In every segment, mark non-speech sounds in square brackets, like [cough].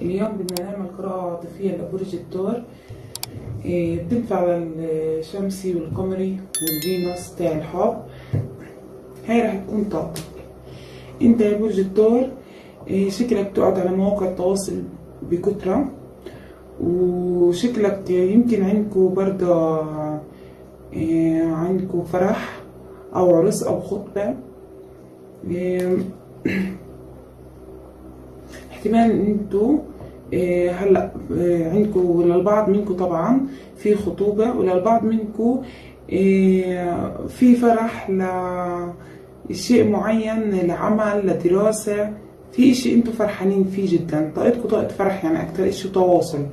اليوم بدنا نعمل قراءة عاطفية لبرج الثور إيه، بتنفع للشمسي والقمري والفينوس تاع الحب. هاي رح تكون طاقتك انت يا برج الثور إيه، شكلك تقعد على مواقع التواصل بكترة وشكلك يمكن عندكو برضه إيه، عندكو فرح أو عرس أو خطبة. احتمال إن أنتوا آه، هلا آه، عندكم للبعض منكم طبعا في خطوبة وللبعض منكم آه، في فرح لشيء معين لعمل لدراسة في اشي أنتوا فرحانين فيه جدا. طاقتكم طاقة فرح يعني أكتر إشي تواصل.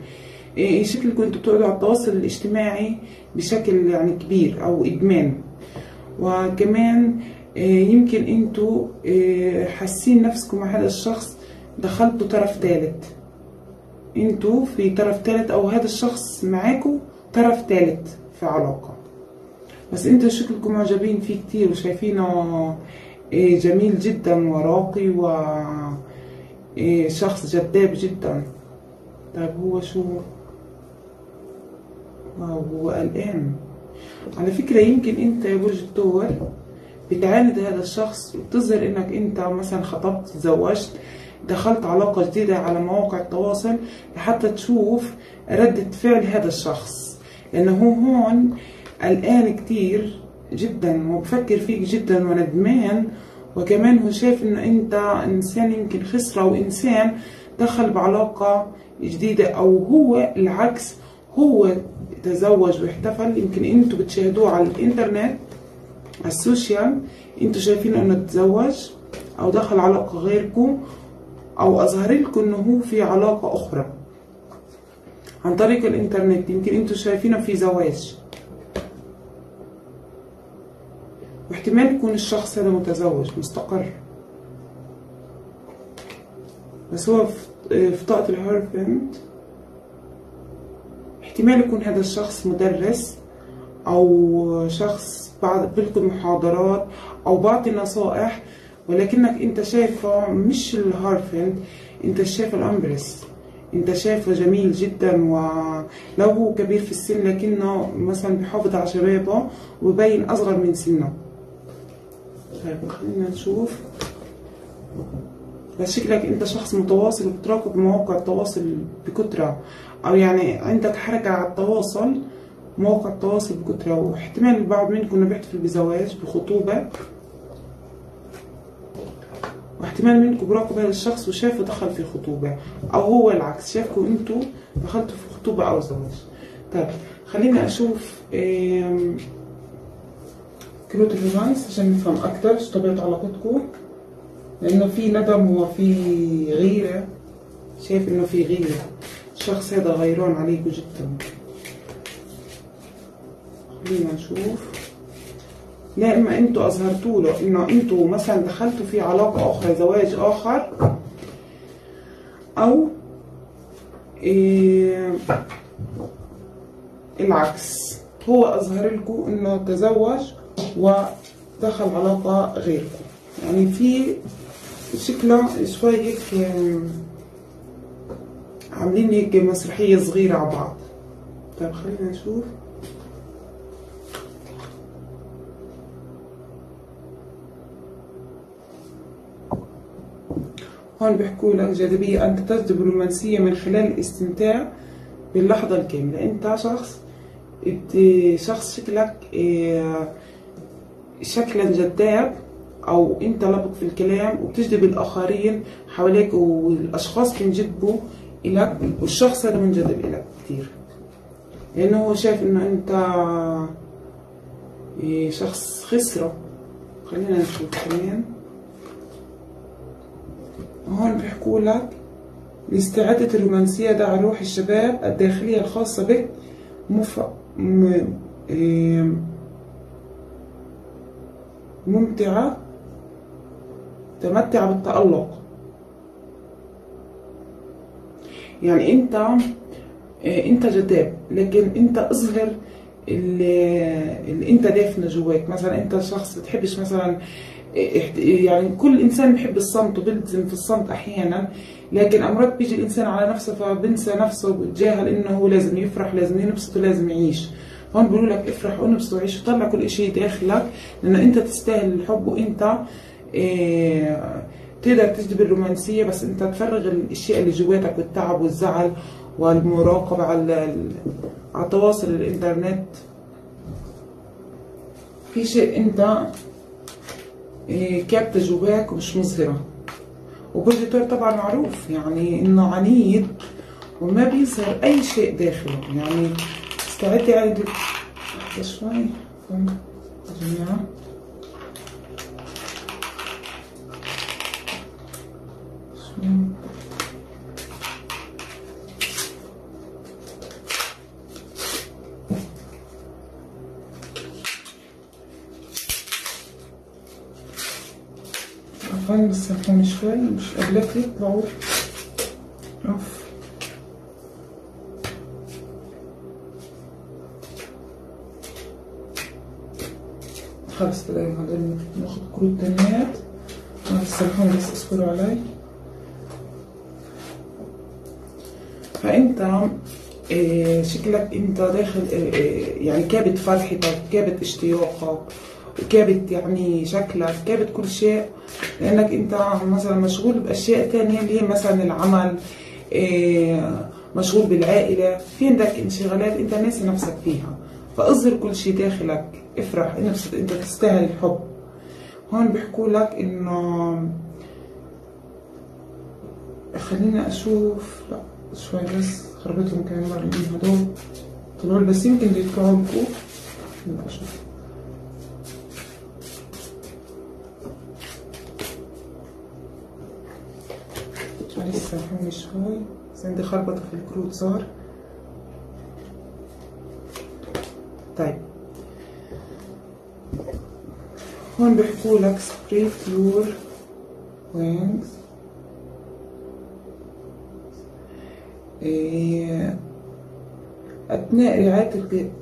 شكلكم أنتوا بتقعدوا على التواصل الاجتماعي بشكل يعني كبير أو إدمان. وكمان يمكن أنتوا حاسين نفسكم مع هذا الشخص دخلتوا طرف ثالث أنتوا في طرف ثالث أو هذا الشخص معاكم طرف ثالث في علاقة. بس أنتوا شكلكم معجبين فيه كتير وشايفينه إيه، جميل جدا وراقي و إيه، شخص جذاب جدا. طيب هو شو؟ هو قلقان. على فكرة يمكن انت يا برج الثور بتعاند هذا الشخص وتظهر انك انت مثلا خطبت تزوجت دخلت علاقة جديدة على مواقع التواصل لحتى تشوف ردة فعل هذا الشخص. لأنه هو هون قلقان كتير جدا وبفكر فيك جدا وندمان وكمان هو شايف إنه أنت إنسان يمكن خسرة وإنسان دخل بعلاقة جديدة أو هو العكس هو تزوج واحتفل. يمكن أنتوا بتشاهدوه على الإنترنت على السوشيال. أنتوا شايفين إنه تزوج أو دخل علاقة غيركم أو اظهر لكم إنه هو في علاقة أخرى. عن طريق الإنترنت. يمكن أنتوا شايفينه في زواج. واحتمال يكون الشخص هذا متزوج مستقر. بس هو في طاقة ال Hierophant احتمال يكون هذا الشخص مدرس أو شخص بعد بلقي محاضرات أو بعطي نصائح ولكنك انت شايفه مش ال Hierophant انت شايف ال Empress انت شايفه جميل جدا ولو هو كبير في السن لكنه مثلا بيحافظ على شبابه وبين أصغر من سنه. طيب خلينا نشوف. بس شكلك انت شخص متواصل وبتراقب مواقع التواصل بكترة. أو يعني عندك حركة على التواصل مواقع التواصل بكترة. واحتمال البعض منكم بيحتفل بزواج بخطوبة. واحتمال منكم براقب هذا الشخص وشافه دخل في خطوبة أو هو العكس شافكم أنتوا دخلتوا في خطوبة أو زواج طيب خلينا أشوف كروت الرومانس عشان نفهم أكتر شو طبيعة علاقتكم. لأنه في ندم وفي غيرة. شايف إنه في غيرة. الشخص هذا غيران عليكم جدا. خلينا نشوف. لا اما أنتوا اظهرتوا له انه أنتوا مثلا دخلتوا في علاقة أخرى زواج آخر أو إيه العكس. هو أظهر لكم إنه تزوج ودخل علاقة غيركم. يعني في شكله شوي هيك عاملين هيك مسرحية صغيرة على بعض. طيب خلينا نشوف. هون بيحكوا لك جاذبية أنت تجذب الرومانسية من خلال الاستمتاع باللحظة الكاملة. أنت شخص شخص شكلك آه، شكلا جذاب أو أنت لبق في الكلام وبتجذب الآخرين حواليك والأشخاص بينجذبوا إلك والشخص هذا منجذب إلك كثير لأنه هو شايف إنه أنت آه، شخص خسرة. خلينا نشوف. كمان هون بيحكوا لك لاستعادة الرومانسية دع روح الشباب الداخلية الخاصة بك مف... م... ممتعة تمتع بالتألق. يعني انت آه، انت جذاب لكن انت اظهر اللي, اللي انت دافنة جواك. مثلا انت شخص بتحبش مثلا يعني كل إنسان بحب الصمت وبيلزم في الصمت أحيانا لكن امرات بيجي الإنسان على نفسه فبنسى نفسه وبتجاهل إنه هو لازم يفرح لازم ينبسط ولازم يعيش. هون بيقولوا لك افرح وانبسط وعيش وطلع كل شيء داخلك لأنه أنت تستاهل الحب وأنت إيه تقدر تجذب الرومانسية بس أنت تفرغ الأشياء اللي جواتك والتعب والزعل والمراقبة على على تواصل الإنترنت. في شيء أنت إيه كابتة جواك ومش مظهرة وبرج الثور طبعا معروف يعني إنه عنيد وما بيظهر أي شيء داخله. يعني استعدي لحظة شوي. يا جماعة عفوا بس هكون شوي مش قبلت يطلعوا اوف خلص تلاقي هذول ناخد كروت تانيات سامحوني بس اصبروا علي فانت شكلك انت داخل إيه يعني كابت فرحتك كابت اشتياقك كابت يعني شكلك كابت كل شيء. لأنك أنت مثلا مشغول بأشياء تانية اللي هي مثلا العمل إيه مشغول بالعائلة. في عندك انشغالات أنت ناسي نفسك فيها. فاظهر كل شيء داخلك. افرح. انبسط أنت تستاهل الحب. هون بيحكوا لك إنه خلينا أشوف. لا شوي بس. خربتهم كمان هدول. طلعوا بس يمكن يطلعوا لكم أشوف. شوي عندي خربطة في الكروت صار طيب هون بيحكوا لك spread your wings. أثناء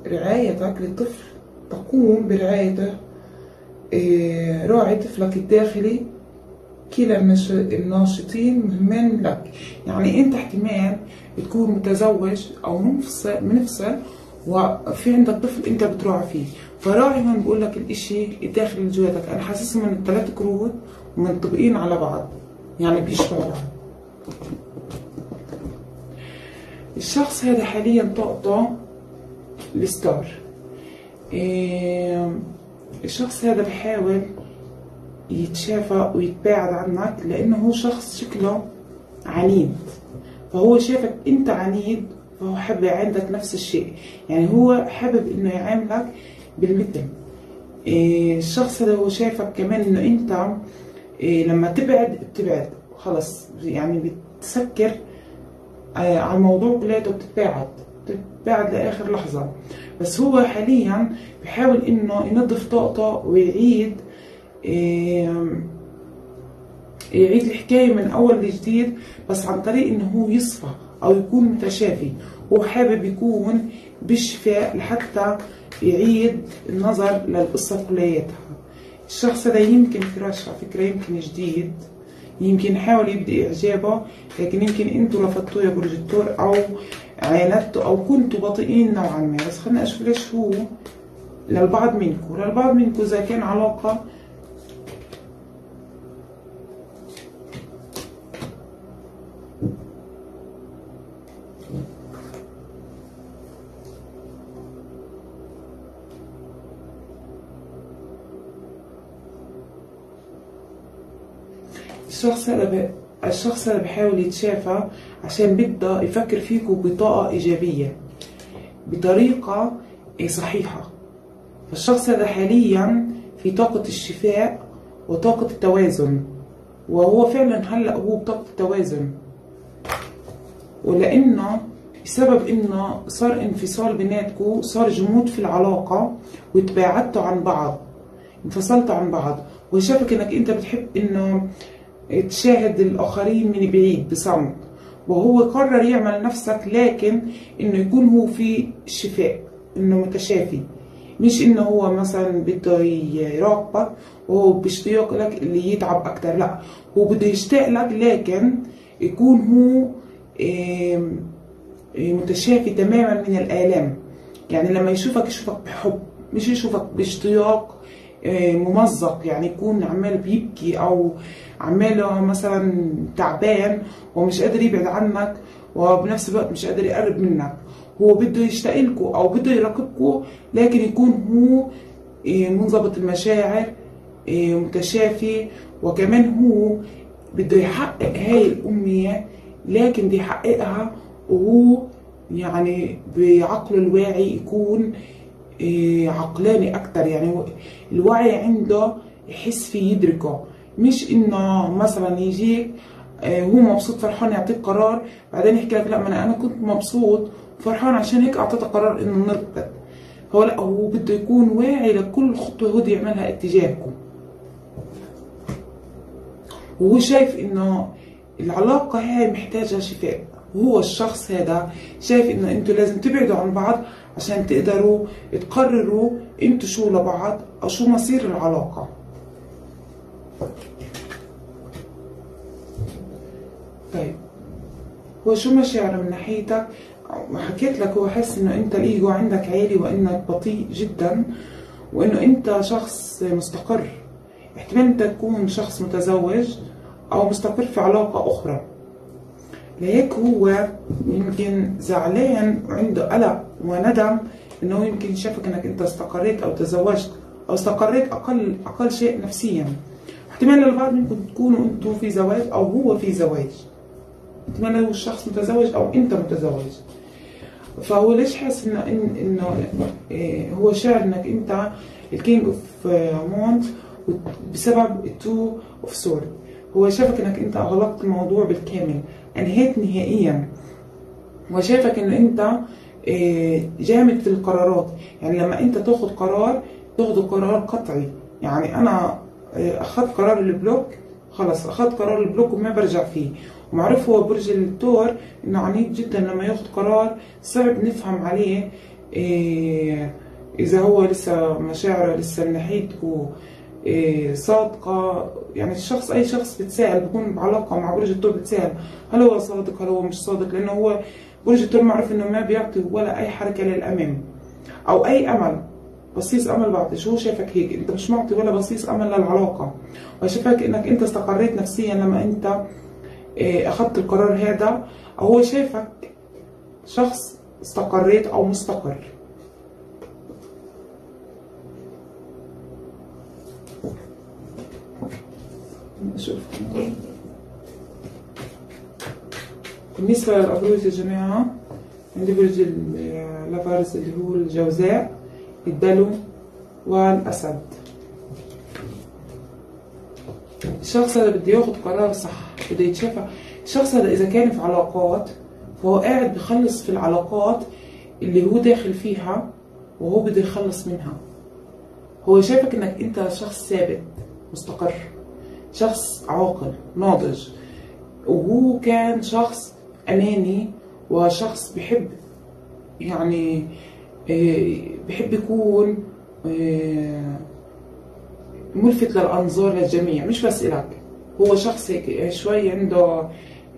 رعايتك للطفل تقوم برعايته راعي طفلك الداخلي كلا الناشطين مهمين لك. يعني انت احتمال تكون متزوج أو منفصل منفصل وفي عندك طفل انت بتراعي فيه. فراعي هون بقول لك الاشي الداخلي اللي جواتك. أنا حاسسهم من الثلاث كروت منطبقين على بعض. يعني بيشبهوا بعض الشخص هذا حاليا طاقته الستار. إيه الشخص هذا بحاول يتشافى ويتباعد عنك لأنه هو شخص شكله عنيد. فهو شافك أنت عنيد فهو حابب عندك نفس الشيء. يعني هو حابب إنه يعاملك بالمثل. إيه الشخص هذا هو شايفك كمان إنه أنت إيه لما تبعد بتبعد. خلص يعني بتسكر آه على الموضوع كلياته بتتباعد بتتباعد لآخر لحظة. بس هو حاليا بحاول إنه ينظف طاقته ويعيد يعيد الحكاية من أول لجديد بس عن طريق إنه هو يصفى أو يكون متشافي. هو حابب يكون بشفاء لحتى يعيد النظر للقصة كلياتها. الشخص هذا يمكن فراش على فكرة يمكن جديد يمكن حاول يبدأ إعجابه لكن يمكن أنتوا رفضتوه يا برج الثور أو عاندتوا أو كنتوا بطيئين نوعا ما. بس خلينا أشوف ليش هو للبعض منكم. للبعض منكم إذا كان علاقة الشخص هذا ب... الشخص هذا بحاول يتشافى عشان بده يفكر فيكم بطاقة إيجابية بطريقة صحيحة. فالشخص هذا حاليا في طاقة الشفاء وطاقة التوازن وهو فعلا هلأ هو بطاقة التوازن. ولأنه بسبب إنه صار انفصال بيناتكم صار جمود في العلاقة وتباعدتوا عن بعض انفصلتوا عن بعض. وشافك إنك أنت بتحب إنه تشاهد الآخرين من بعيد بصمت. وهو قرر يعمل نفسك لكن إنه يكون هو في شفاء إنه متشافي. مش إنه هو مثلا بده يراقبك وهو بيشتاق لك اللي يتعب أكتر لا. هو بده يشتاق لك لكن يكون هو متشافي تماما من الآلام. يعني لما يشوفك يشوفك بحب مش يشوفك باشتياق ممزق. يعني يكون عمال بيبكي أو عماله مثلا تعبان ومش قادر يبعد عنك وبنفس الوقت مش قادر يقرب منك. هو بده يشتاق لكم أو بده يراقبكم لكن يكون هو آه، منضبط المشاعر آه، متشافي. وكمان هو بده يحقق هاي الأمنية لكن بده يحققها وهو يعني بعقله الواعي يكون عقلاني أكتر. يعني الوعي عنده يحس فيه يدركه. مش إنه مثلا يجيك آه، هو مبسوط فرحان يعطيك قرار بعدين يحكي لك لا ما أنا كنت مبسوط فرحان عشان هيك أعطيته قرار إنه نرتبط هو لا هو بده يكون واعي لكل خطوة هو يعملها اتجاهكم. وهو شايف إنه العلاقة هاي محتاجة شفاء. وهو الشخص هذا شايف إنه أنتوا لازم تبعدوا عن بعض عشان تقدروا تقرروا أنتوا شو لبعض أو شو مصير العلاقة. طيب هو شو مشاعره من ناحيتك؟ حكيت لك هو حس إنه أنت الإيجو عندك عالي وإنك بطيء جدا وإنه أنت شخص مستقر. احتمال أنت تكون شخص متزوج أو مستقر في علاقة أخرى. لهيك هو يمكن زعلان وعنده قلق وندم إنه يمكن شافك إنك أنت استقريت أو تزوجت أو استقريت أقل أقل شيء نفسيا. احتمال البعض منكم تكونوا أنتوا في زواج أو هو في زواج. احتمال هو الشخص متزوج أو أنت متزوج. فهو ليش حاسس انه إنه إيه، هو شاعر إنك أنت ال King of Wand بسبب ال Two of Sword هو شافك إنك أنت اغلقت الموضوع بالكامل. انهيت نهائيا. هو شايفك ان أنت إيه، جامد في القرارات. يعني لما أنت تاخد قرار تاخد قرار قطعي. يعني أنا إيه، اخدت قرار ال block خلص اخدت قرار ال block وما برجع فيه. ومعروف هو برج الثور إنه عنيد جدا لما ياخد قرار صعب نفهم عليه إيه إذا هو لسه مشاعره لسه إيه صادقة. يعني الشخص أي شخص بتسأل بكون بعلاقة مع برج الثور بتسأل هل هو صادق هل هو مش صادق؟ لأنه هو برج الثور معروف إنه ما بيعطي ولا أي حركة للأمام أو أي أمل بصيص أمل بعطيش هو شايفك هيك؟ أنت مش معطي ولا بصيص أمل للعلاقة. وشايفك إنك أنت استقريت نفسيا لما أنت إيه، أخذت القرار هذا أو هو شايفك شخص استقريت أو مستقر. نشوف بالنسبة للأبروج يا جماعة عندي برج اللافارس اللي هو الجوزاء الدلو والأسد. الشخص هذا بده ياخد قرار صح بده يتشافى. الشخص هذا إذا كان في علاقات فهو قاعد بخلص في العلاقات اللي هو داخل فيها وهو بده يخلص منها. هو شايفك إنك أنت شخص ثابت مستقر شخص عاقل ناضج. وهو كان شخص أناني وشخص بحب يعني آه، بحب يكون آه، ملفت للأنظار للجميع مش بس إلك. هو شخص هيك شوي عنده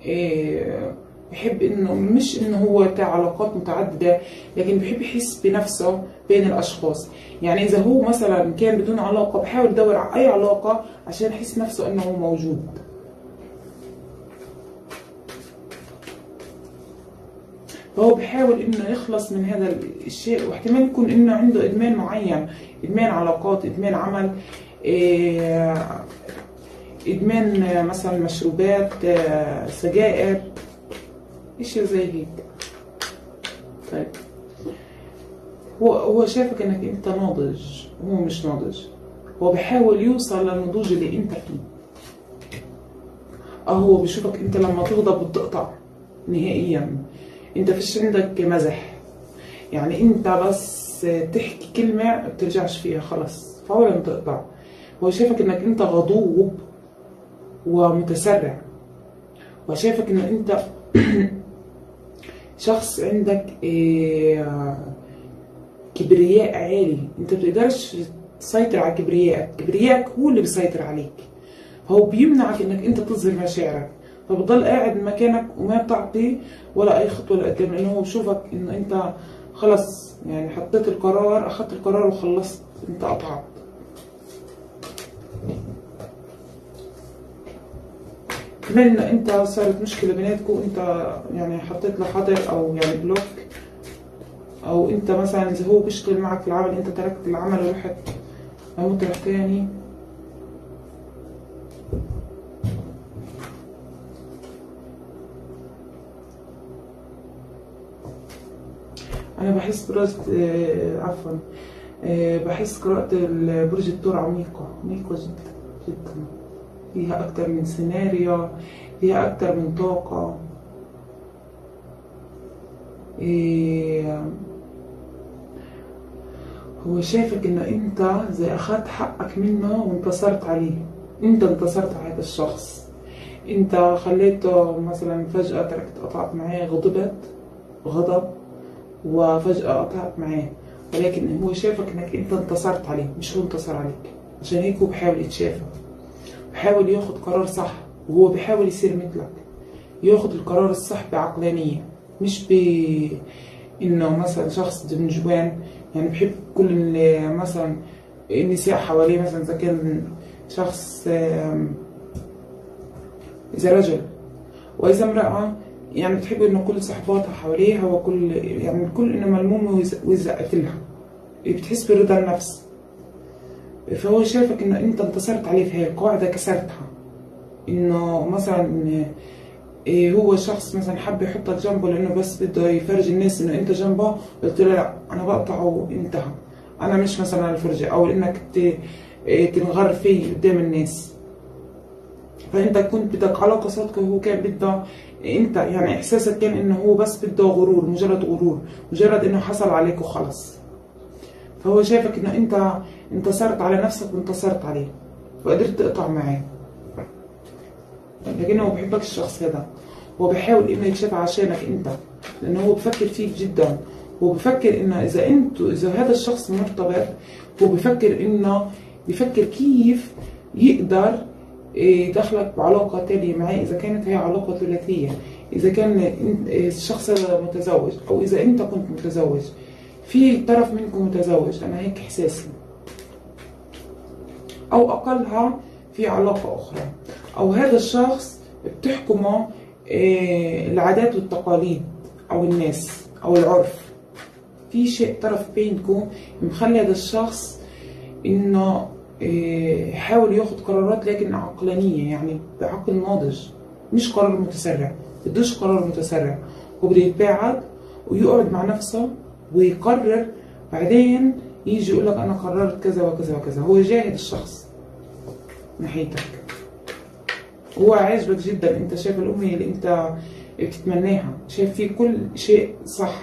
آه، بحب إنه مش إنه هو تاع علاقات متعددة لكن بحب يحس بنفسه بين الأشخاص. يعني إذا هو مثلا كان بدون علاقة بحاول يدور على أي علاقة عشان يحس نفسه إنه هو موجود. فهو بحاول إنه يخلص من هذا الشيء واحتمال يكون إنه عنده إدمان معين إدمان علاقات إدمان عمل إيه، إدمان مثلا مشروبات آه، سجائر. اشي زي هيك؟ طيب. هو هو شايفك إنك أنت ناضج هو مش ناضج. هو بحاول يوصل للنضوج اللي أنت فيه. آه هو بيشوفك أنت لما تغضب بتقطع نهائيا. أنت فيش عندك مزح. يعني أنت بس تحكي كلمة ما بترجعش فيها خلص فورا بتقطع هو شايفك إنك أنت غضوب ومتسرع. وشايفك إن أنت [clears throat] شخص عندك إيه، كبرياء عالي. أنت بتقدرش تسيطر على كبريائك كبريائك هو اللي بيسيطر عليك. هو بيمنعك إنك أنت تظهر مشاعرك. فبتضل قاعد مكانك وما بتعطي ولا أي خطوة لقدام لأنه هو بشوفك انه أنت خلص يعني حطيت القرار اخذت القرار وخلصت أنت قطعت. كمان ان أنت صارت مشكلة بيناتكم انت يعني حطيت له حظر أو يعني بلوك أو أنت مثلا إذا هو بيشتغل معك في العمل أنت تركت العمل ورحت لمطرح تاني. أنا بحس برز آه، عفوا آه، بحس قراءة برج الثور عميقة عميقة جدا جدا. فيها أكتر من سيناريو فيها أكتر من طاقة. إيه، هو شايفك إن أنت زي أخدت حقك منه وانتصرت عليه. أنت انتصرت على هذا الشخص. أنت خليته مثلا فجأة تركت قطعت معاه غضبت غضب وفجأة قطعت معاه. ولكن هو شافك إنك أنت انتصرت عليه مش هو انتصر عليك. عشان هيك هو بحاول يتشافى. بحاول ياخد قرار صح وهو بحاول يصير مثلك. ياخد القرار الصح بعقلانية مش ب إنه مثلا شخص دمجوان يعني بحب كل مثلا النساء حواليه مثلا إذا كان شخص إذا رجل وإذا امرأة يعني بتحب إنه كل صحباتها حواليها وكل يعني الكل إنه ملمومة ويز- ويزقت لها بتحس برضا النفس. فهو شايفك إنه أنت انتصرت عليه في هاي القاعدة كسرتها. إنه مثلا إيه هو شخص مثلا حب يحطك جنبه لأنه بس بده يفرج الناس إنه أنت جنبه قلت له لا أنا بقطعه وانتهى. أنا مش مثلا الفرجة أو إنك إيه تنغر فيه قدام الناس. فأنت كنت بدك علاقة صادقة وهو كان بده أنت يعني إحساسك كان إنه هو بس بده غرور مجرد غرور مجرد إنه حصل عليك وخلص. فهو شايفك إنه أنت انتصرت على نفسك وانتصرت عليه وقدرت تقطع معاه لكنه هو بحبك الشخص هذا. هو بحاول إنه يكشف عشانك أنت لأنه هو بفكر فيك جدا. هو بفكر إنه إذا أنت إذا هذا الشخص مرتبط هو بفكر إنه بفكر كيف يقدر يدخلك بعلاقة تانية معاه إذا كانت هي علاقة ثلاثية. إذا كان إن- الشخص هذا متزوج أو إذا أنت كنت متزوج. في طرف منكم متزوج أنا هيك إحساسي. أو أقلها في علاقة أخرى. أو هذا الشخص بتحكمه آه، العادات والتقاليد أو الناس أو العرف. في شيء طرف بينكم مخلي هذا الشخص إنه يحاول ياخد قرارات لكن عقلانية يعني بعقل ناضج. مش قرار متسرع بدوش قرار متسرع. هو بده يتباعد ويقعد مع نفسه ويقرر بعدين يجي يقول لك أنا قررت كذا وكذا وكذا. هو جاهد الشخص ناحيتك. هو عاجبك جدا. أنت شايف الامنية اللي أنت بتتمناها. شايف فيه كل شيء صح.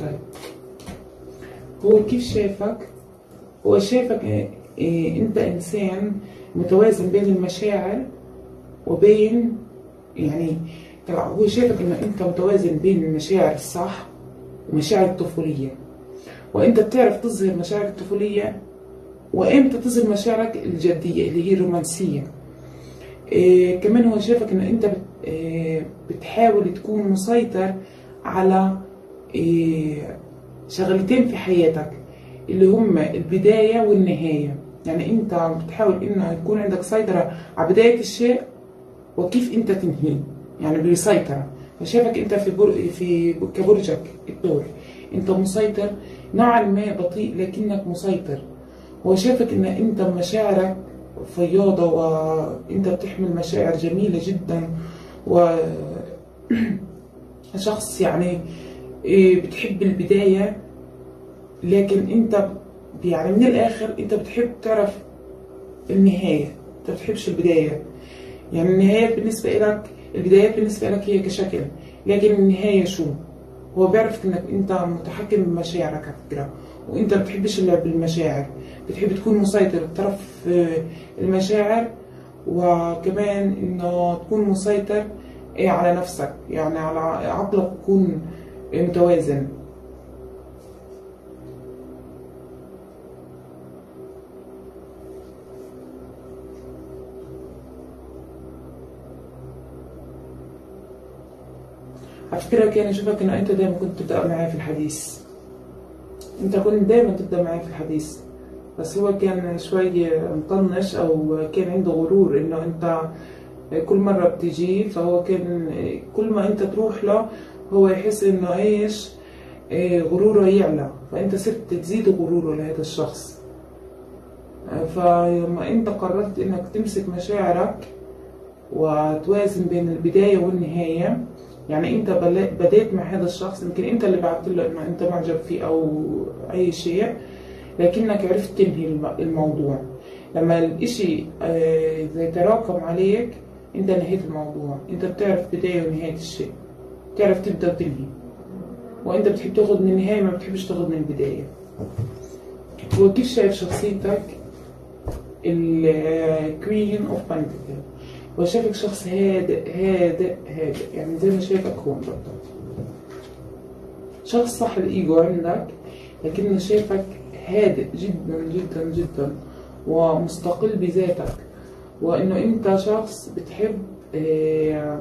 طيب. هو كيف شايفك؟ هو شايفك إيه أنت إنسان متوازن بين المشاعر وبين يعني طبعا هو شايفك إنه أنت متوازن بين المشاعر الصح ومشاعر الطفولية. وأنت بتعرف تظهر مشاعرك الطفولية وإمتى تظهر مشاعرك الجدية اللي هي الرومانسية. إيه كمان هو شايفك ان أنت بت إيه بتحاول تكون مسيطر على إيه شغلتين في حياتك اللي هما البداية والنهاية. يعني أنت بتحاول إنه يكون عندك سيطرة على بداية الشيء وكيف أنت تنهيه. يعني بالسيطرة فشايفك انت في بر... في كبرجك الدور. انت مسيطر نوعا ما بطيء لكنك مسيطر. هو ان انت مشاعرك فياضة وانت بتحمل مشاعر جميلة جدا و [clears throat] شخص يعني إيه بتحب البداية لكن انت يعني من الآخر انت بتحب تعرف النهاية. انت بتحبش البداية. يعني النهاية بالنسبة لك البدايات بالنسبة لك هي كشكل لكن النهاية شو؟ هو بيعرف إنك أنت متحكم بمشاعرك على فكرة وأنت بتحبش اللعب بالمشاعر بتحب تكون مسيطر بطرف المشاعر وكمان إنه تكون مسيطر على نفسك يعني على عقلك يكون متوازن. فكرة كان يشوفك إنه أنت دايما كنت تبدأ معي في الحديث. أنت كنت دايما تبدأ معي في الحديث. بس هو كان شوي مطنش أو كان عنده غرور إنه أنت كل مرة بتجي فهو كان كل ما أنت تروح له هو يحس إنه إيش؟ إيه، غروره يعلى. فأنت صرت تزيد غروره لهذا الشخص. فلما أنت قررت إنك تمسك مشاعرك وتوازن بين البداية والنهاية يعني انت بديت مع هذا الشخص يمكن انت اللي بعثت له انه أنت معجب فيه أو أي شيء لكنك عرفت تنهي الموضوع. لما الإشي آه، زي تراكم عليك انت نهيت الموضوع. انت بتعرف بداية ونهاية الشيء. بتعرف تبدأ وتنهي وانت بتحب تاخذ من النهاية ما بتحبش تاخذ من البداية. هو كيف شايف شخصيتك ال Queen of Pentacle هو شايفك شخص هادئ هادئ هادئ. يعني زي ما شايفك هون بالضبط. شخص صح الإيجو عندك لكنه شايفك هادئ جدا جدا جدا ومستقل بذاتك. وإنه أنت شخص بتحب آه،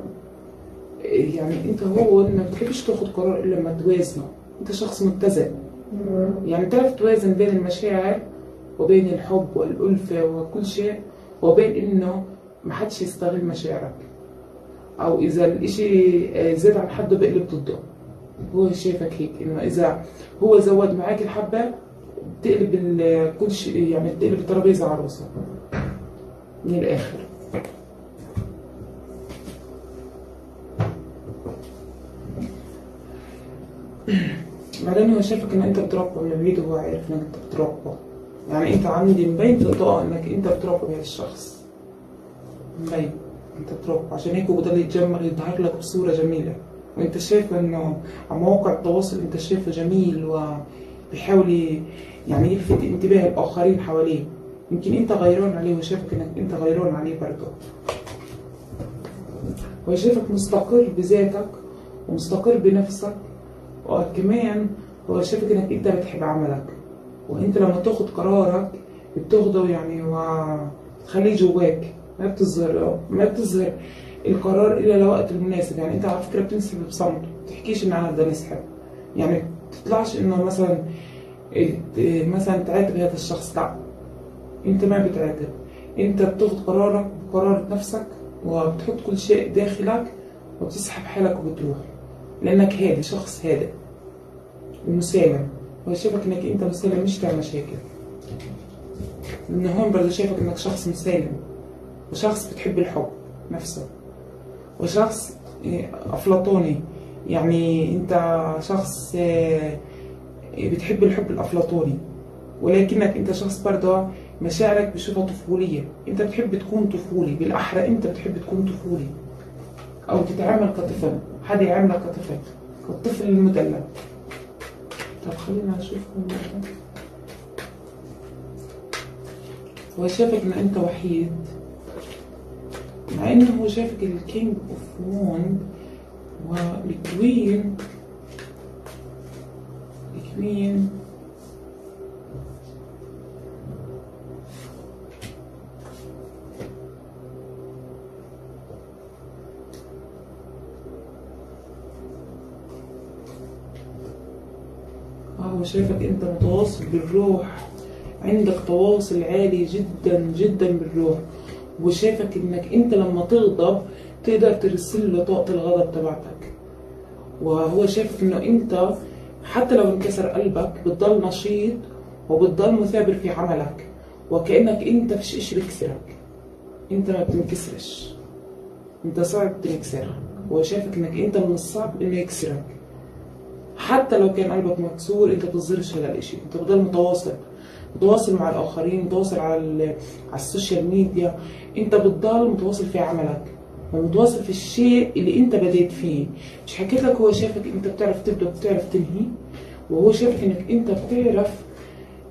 يعني أنت هو ما بتحبش تاخد قرار إلا لما توازنه. أنت شخص متزن. يعني تعرف توازن بين المشاعر وبين الحب والألفة وكل شيء وبين إنه ما حدش يستغل مشاعرك. أو إذا الإشي زاد عن حده بقلب ضده. هو شايفك هيك إنه إذا هو زود معاك الحبة بتقلب كل شيء يعني بتقلب الترابيزة عروسة من الآخر. [clears throat] بعدين هو شايفك ان أنت بتربى من بعيد وهو عارف إنك أنت بتربى. يعني أنت عندي مبين في إنك أنت بتربى بهذا الشخص مبين أنت بتربى عشان هيك بضل يتجمل يظهر لك بصورة جميلة. وأنت شايف إنه على مواقع التواصل أنت شايفه جميل وبيحاول يعني يلفت انتباه الآخرين حواليه. يمكن أنت غيران عليه وشايفك إنك أنت غيران عليه برضه. شايفك مستقر بذاتك ومستقر بنفسك وكمان هو شايفك إنك أنت بتحب عملك. وأنت لما تاخد قرارك بتاخده يعني وتخليه جواك. ما بتظهر ما بتظهر القرار الا لوقت المناسب يعني أنت على فكرة بتنسحب بصمت ما تحكيش إن أنا بدي انسحب يعني تطلعش إنه مثلا مثلا تعاتب هذا الشخص. لا أنت ما بتعاتب. أنت بتاخد قرارك بقرار نفسك وبتحط كل شيء داخلك وبتسحب حالك وبتروح. لأنك هادي شخص هادئ ومسالم. هو شايفك إنك أنت مسالم مش تعمل مشاكل. من هون برضه شايفك إنك شخص مسالم. وشخص بتحب الحب نفسه. وشخص أفلاطوني. يعني أنت شخص إيه، بتحب الحب الأفلاطوني. ولكنك أنت شخص برضه مشاعرك بشوفها طفولية. أنت بتحب تكون طفولي. بالأحرى أنت بتحب تكون طفولي. أو تتعامل كطفل. حدا يعاملك كطفل. كالطفل المدلل. طب خلينا نشوفهم هو شافك إن أنت وحيد. مع انه هو شافك ال King of Wand وال Queen ال Queen هو شايفك أنت متواصل بالروح. عندك تواصل عالي جدا جدا بالروح. وشايفك إنك أنت لما تغضب تقدر ترسل له طاقة الغضب تبعتك. وهو شايف إنه أنت حتى لو انكسر قلبك بتضل نشيط وبتضل مثابر في عملك وكأنك أنت فيش إشي بيكسرك. أنت ما بتنكسرش. أنت صعب تنكسر هو شايفك إنك أنت من الصعب إنه يكسرك. حتى لو كان قلبك مكسور أنت بتظهرش هذا الإشي. أنت بتضل متواصل. متواصل مع الآخرين متواصل على على ال social media. انت بتضل متواصل في عملك متواصل في الشيء اللي انت بديت فيه. مش حكيت لك هو شافك انت بتعرف تبدأ وبتعرف تنهي وهو شافك انك انت بتعرف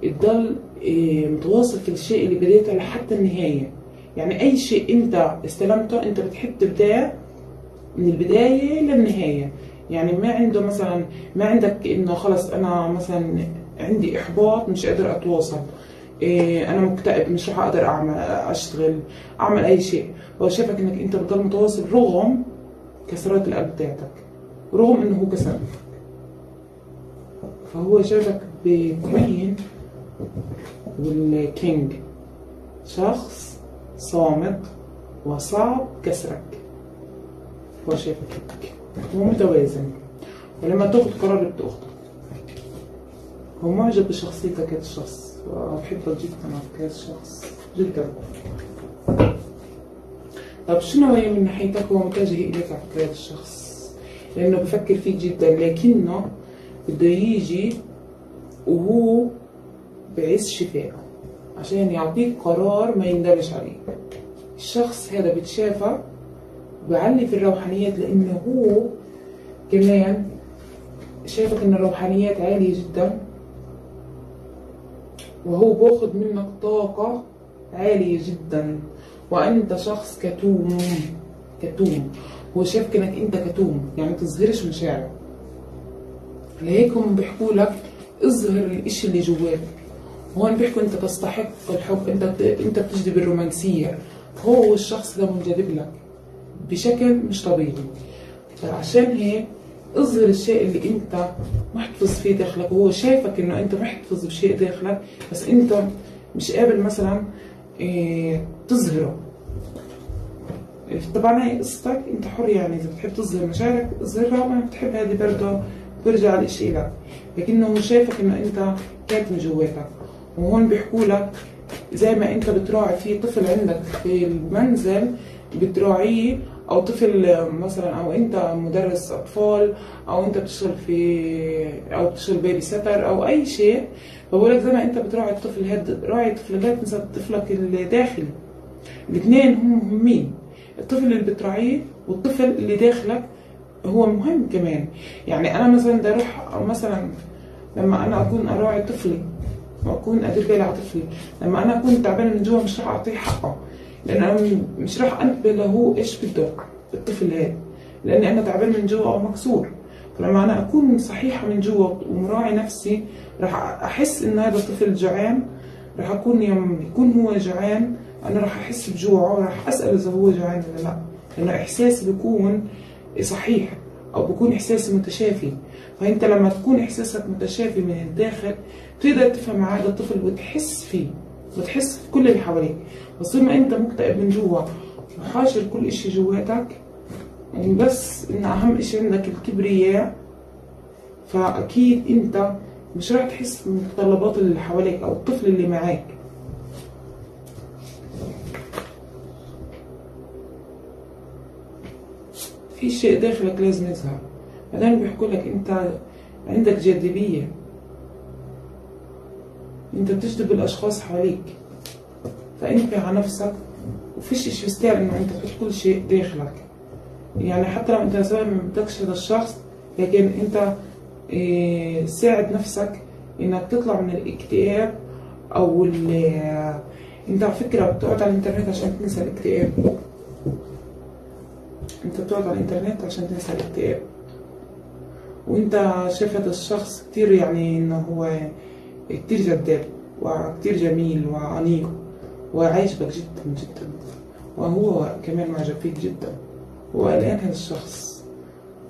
تضل إيه، متواصل في الشيء اللي بديته لحتى النهاية. يعني أي شيء انت استلمته انت بتحب تبدأه من البداية للنهاية. يعني ما عنده مثلا ما عندك إنه خلص أنا مثلا عندي إحباط مش قادر أتواصل. إيه أنا مكتئب مش رح أقدر أعمل أشتغل أعمل أي شيء. هو شافك إنك أنت بتضل متواصل رغم كسرات القلب تاعتك رغم إنه هو كسرك فهو شافك بكوين والكينج. شخص صامت وصعب كسرك. هو شايفك هيك. هو متوازن. ولما تاخد قرار بتاخده هو معجب بشخصيتك هذا الشخص وبحبك جدا هذا الشخص جدا طب شو نوعية من ناحيتك هو متجه إليك على هذا الشخص لأنه بفكر فيك جدا لكنه بده يجي وهو بعز شفائه عشان يعطيك قرار ما يندمش عليه الشخص هذا بتشافى بعلي في الروحانيات لأنه هو كمان شايفك إن الروحانيات عالية جدا. وهو باخد منك طاقة عالية جدا. وأنت شخص كتوم. كتوم. هو شايفك إنك أنت كتوم. يعني تظهرش مشاعرك لهيك هم بيحكوا لك اظهر الإشي اللي جواك. هون بيحكوا أنت تستحق الحب. أنت أنت بتجذب الرومانسية. هو الشخص ده منجذب لك. بشكل مش طبيعي. فعشان هيك اظهر الشيء اللي انت محتفظ فيه داخلك. وهو شايفك انه انت محتفظ بشيء داخلك بس انت مش قابل مثلا إيه تظهره. طبعا هي قصتك انت حر يعني. إذا بتحب تظهر مشاعرك اظهرها. ما بتحب هذه برضه بيرجع الاشي لك لكنه شايفك إنه انت كاتم جواتك وهون بيحكوا لك زي ما انت بتراعي في طفل عندك في المنزل بتراعيه أو طفل مثلا أو أنت مدرس أطفال أو أنت بتشتغل في أو بتشتغل بيبي ستر أو أي شيء بقول لك زي ما أنت بتراعي الطفل هاد راعي الطفل لا تنسى طفلك الداخلي الاثنين هم مهمين. الطفل اللي بتراعيه والطفل اللي داخلك هو مهم كمان. يعني أنا مثلا بدي أروح مثلا لما أنا أكون أراعي طفلي وأكون ادير بالي على طفلي لما أنا أكون تعبانة من جوا مش راح أعطيه حقه. لأن أنا مش راح انتبه له إيش بده الطفل هذا لأني أنا تعبان من جوا أو مكسور. فلما أنا أكون صحيحة من جوا ومراعي نفسي راح أحس إن هذا الطفل جوعان راح أكون يوم يكون هو جوعان أنا راح أحس بجوعه وراح أسأل إذا هو جوعان ولا لأ. لأنه احساسي بيكون صحيح أو بيكون احساسي متشافي. فأنت لما تكون إحساسك متشافي من الداخل تقدر تفهم هذا الطفل وتحس فيه. وتحس في كل اللي حواليك. بس ما انت مكتئب من جوا وحاشر كل إشي جواتك يعني بس إن أهم إشي عندك الكبرياء. فأكيد أنت مش راح تحس بمتطلبات اللي حواليك أو الطفل اللي معاك. في شيء داخلك لازم يظهر. بعدين بيحكوا لك أنت عندك جاذبية. انت بتجذب الاشخاص حواليك. فإنت على نفسك وفيش إشي يستاهل إنه أنت تحط كل شيء داخلك. يعني حتى لو أنت زي ما بدكش هذا الشخص لكن أنت إيه ساعد نفسك إنك تطلع من الاكتئاب أو أنت على فكرة بتقعد على الإنترنت عشان تنسى الاكتئاب. أنت بتقعد على الإنترنت عشان تنسى الاكتئاب. وأنت شايف هذا الشخص كتير يعني إنه هو كتير جذاب وكتير جميل وأنيق وعاجبك جدا جدا. وهو كمان معجب فيك جدا. وقلقان هذا الشخص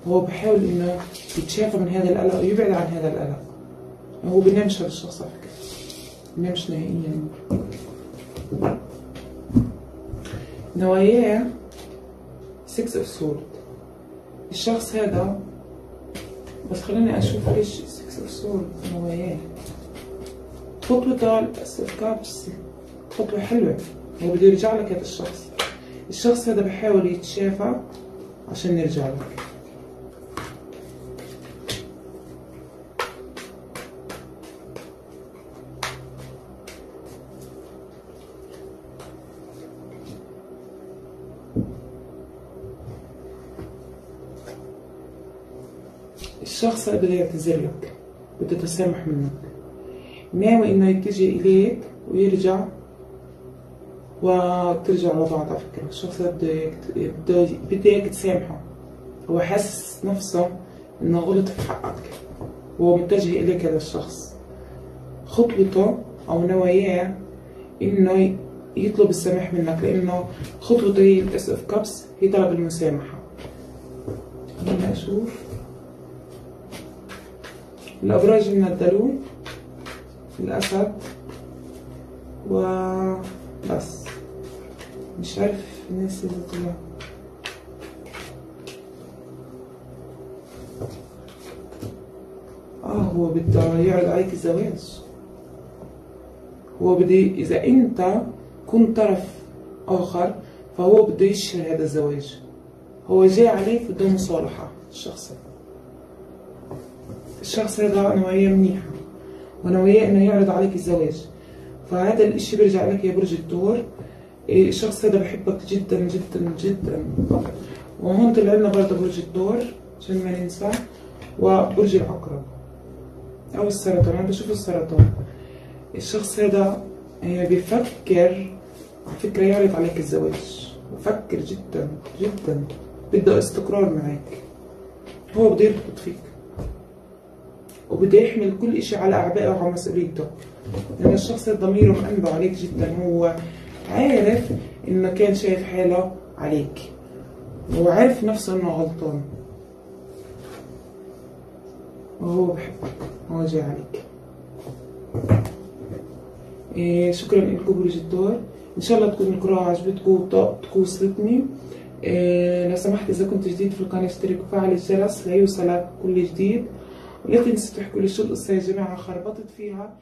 هو بحاول إنه يتشافى من هذا القلق ويبعد عن هذا القلق هو بينامش هذا الشخص على فكرة. بينامش نهائيا. نواياه 6 of Sword الشخص هذا بس خليني أشوف إيش 6 of Sword نواياه. خطوة ال Cups خطوة حلوة. هو بده يرجع لك هذا الشخص. الشخص هذا بحاول يتشافى عشان يرجع لك. الشخص بده يعتذر لك. بده يتسامح منك. ناوي إنه يتجه إليك ويرجع وترجع لبعض على فكرة. الشخص بده إياك تسامحه. هو حاسس نفسه إنه غلط في حقك. هو متجه إليك هذا الشخص. خطوته أو نواياه إنه يطلب السماح منك لأنه خطوته هي ال Ace of Cups هي طلب المسامحة. خليني أشوف الأبراج من الدلو الأسد وبس مش عارف الناس اللي طلع آه هو بده يعرض عليك الزواج هو بده إذا أنت كنت طرف آخر فهو بده يشهر هذا الزواج. هو جاي عليك بده مصالحة الشخص الشخص هذا نوعية منيحة ونوعية إنه يعرض عليك الزواج. فهذا الإشي بيرجع لك يا برج الثور إيه، الشخص هذا بحبك جدا جدا جدا. وهون طلع لنا برضه برج الثور عشان ما ننسى. وبرج العقرب. أو السرطان أنا بشوف السرطان. الشخص هذا آه، بيفكر على فكرة يعرض عليك الزواج. بفكر جدا جدا. بده استقرار معك. هو بده يرتبط فيك. وبده يحمل كل إشي على أعبائه وعلى مسؤوليته. لأن الشخص ضميره مأنبه عليك جدا. هو عارف إنه كان شايف حاله عليك. هو عارف نفسه إنه غلطان. وهو بحبك. هو جاي عليك. إيه شكرا لكم برج الدور إن شاء الله تكون القراءة عجبتكم وطاقتكم وصلتني إيه لو سمحت إذا كنت جديد في القناة اشترك وفعل الجرس. ليوصلك كل جديد. ولا تنسوا تحكوا لي شو القصة يا جماعة خربطت فيها.